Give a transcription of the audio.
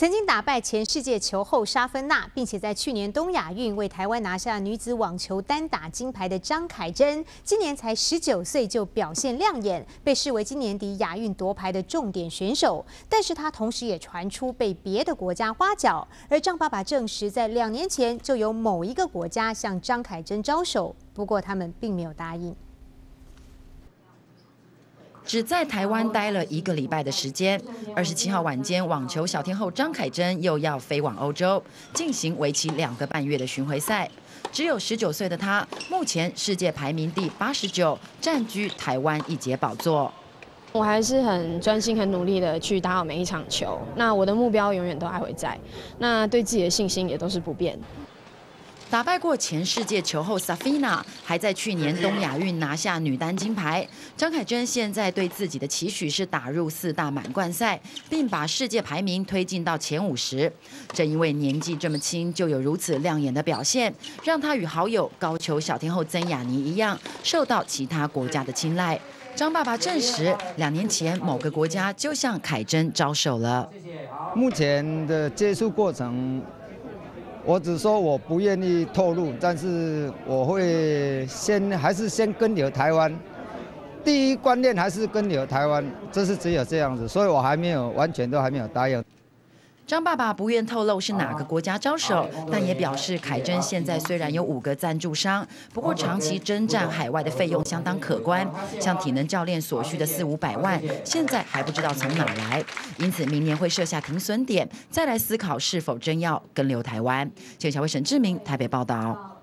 曾经打败前世界球后沙芬娜，并且在去年东亚运为台湾拿下女子网球单打金牌的张凯珍，今年才十九岁就表现亮眼，被视为今年底亚运夺牌的重点选手。但是她同时也传出被别的国家挖角，而张爸爸证实，在两年前就有某一个国家向张凯珍招手，不过他们并没有答应。只在台湾待了一个礼拜的时间。二十七号晚间，网球小天后张凯珍又要飞往欧洲，进行为期两个半月的巡回赛。只有十九岁的她，目前世界排名第八十九，占据台湾一节宝座。我还是很专心、很努力的去打好每一场球。那我的目标永远都还会在，那对自己的信心也都是不变。打败过前世界球后 Safina，还在去年东亚运拿下女单金牌。张凯珍现在对自己的期许是打入四大满贯赛，并把世界排名推进到前五十。正因为年纪这么轻就有如此亮眼的表现，让她与好友高球小天后曾雅妮一样，受到其他国家的青睐。张爸爸证实，两年前某个国家就向凯珍招手了。目前的接触过程。我只说我不愿意透露，但是我会先还是先跟留台湾，第一观念还是跟留台湾，这是只有这样子，所以我还没有完全都还没有答应。张爸爸不愿透露是哪个国家招手，但也表示凯珍现在虽然有五个赞助商，不过长期征战海外的费用相当可观，像体能教练所需的四五百万，现在还不知道从哪来，因此明年会设下停损点，再来思考是否真要跟留台湾。记者小魏沈志明台北报道。